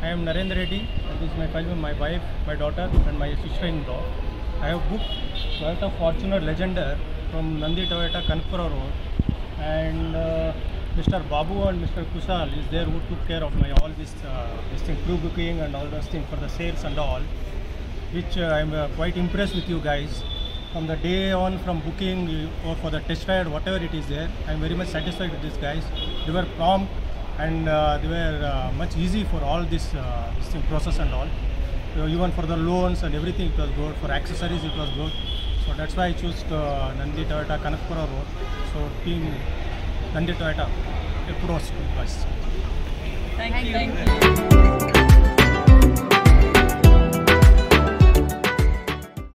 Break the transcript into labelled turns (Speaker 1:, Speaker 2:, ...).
Speaker 1: Narendra Reddy. This is my family, my wife, my daughter, and my sister-in-law. I have booked Toyota Fortuner Legender from Nandi Toyota Kanakpura Road, and uh, Mr. Babu and Mr. Kusal is there who took care of my all this uh, this thing, booking and all those things for the sales and all, which uh, I'm uh, quite impressed with you guys. From the day on, from booking or for the test ride, whatever it is there, I'm very much satisfied with these guys. They were prompt and uh, they were uh, much easy for all this, uh, this thing, process and all. So even for the loans and everything, it was good. For accessories, it was good. So that's why I chose uh, Nandi Toyota Kanakpura Road. So team Nandi Toyota, to you guys.
Speaker 2: Thank you.